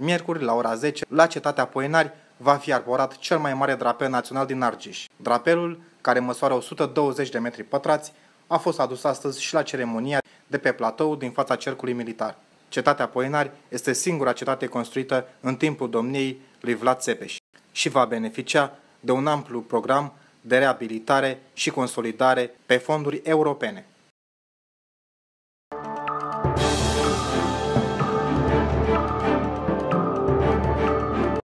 Miercuri, la ora 10, la cetatea Poenari, va fi arborat cel mai mare drapel național din Argeș. Drapelul, care măsoară 120 de metri pătrați, a fost adus astăzi și la ceremonia de pe platou din fața cercului militar. Cetatea Poenari este singura cetate construită în timpul domniei lui Vlad Țepeș și va beneficia de un amplu program de reabilitare și consolidare pe fonduri europene.